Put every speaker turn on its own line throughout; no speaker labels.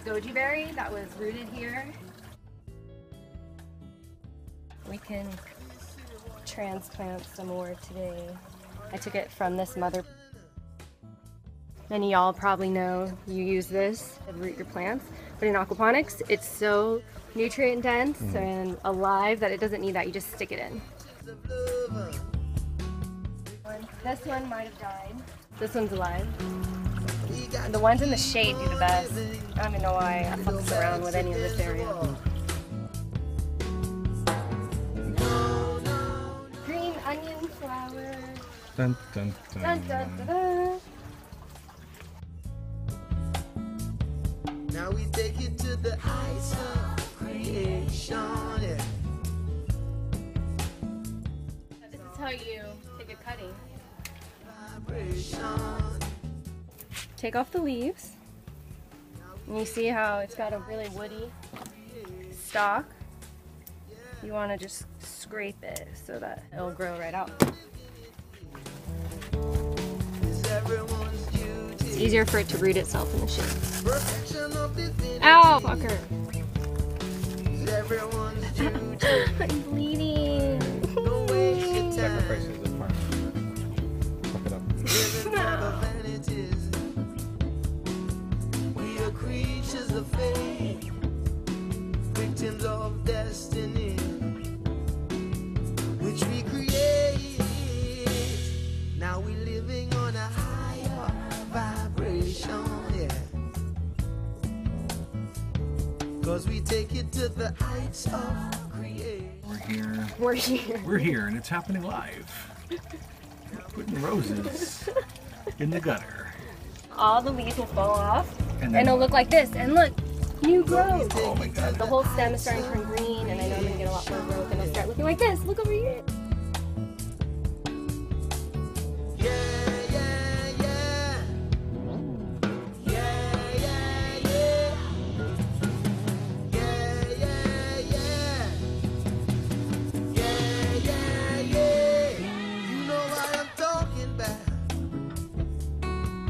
the goji berry that was rooted here. We can transplant some more today. I took it from this mother. Many y'all probably know you use this to root your plants, but in aquaponics, it's so nutrient dense mm-hmm. and alive that it doesn't need that. You just stick it in. This one might have died. This one's alive. The ones in the shade do the best. I don't even know why I fucks around with any of this area. Green onion flower.
Dun, dun, dun.
Dun, dun, dun, dun.
Now we take it to the heights of creation. Yeah.
This is how you take a cutting.
Vibration.
Take off the leaves. And you see how it's got a really woody stalk. You want to just scrape it so that it'll grow right out.
Is everyone's duty.
It's easier for it to root itself in the shade. Ow, fucker.
Is everyone's duty.
I'm bleeding.
living on a higher vibration, yeah. Cause we take it to the heights of creation.
We're here.
We're here.
We're here, and it's happening live. We're putting roses in the gutter.
All the leaves will fall off
And
and, it'll look like this. And look, new growth.
Oh my god.
The whole stem is starting to turn green, and I know I'm gonna get a lot more growth, and it'll start looking like this. Look over here.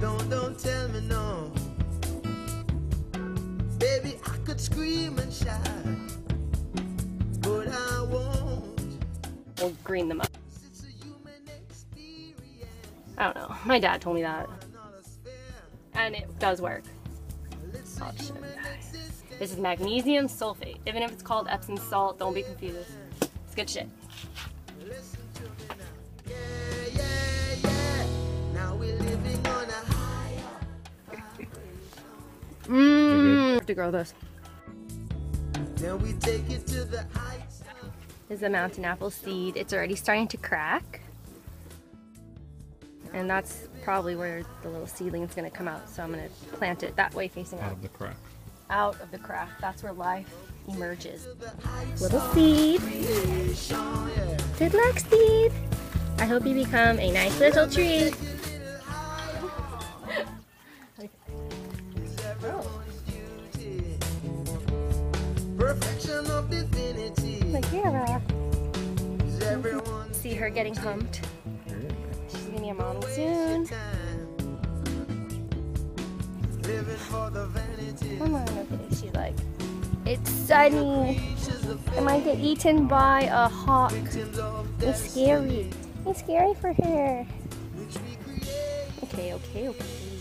Don't, don't tell me no. Baby, I could scream and shout, but I won't.
We'll green them up.
It's a human experience.
I don't know. My dad told me that,
Not a spare.
and it does work.
It's
I'll
a oh,
show you
human
guys.
existence.
This is magnesium sulfate. Even if it's called Epsom salt, don't be confused. It's good shit. Have to grow this.
Then we take it to the heights.
This is a mountain apple seed. It's already starting to crack. And that's probably where the little seedling is going to come out. So I'm going to plant it that way facing
Out
out.
of the crack.
Out of the crack. That's where life emerges.
To the heights
Little seed. Good luck, seed. I hope you become a nice little tree.
Perfection of divinity.
Kira. See her getting humped. She's gonna be a
waste
soon.
your time. Living for the vanity.
Come on, look at it. She's like, it's sunny. I might get eaten by a hawk. It's scary. It's scary for her.
which we create.
Okay, okay, okay.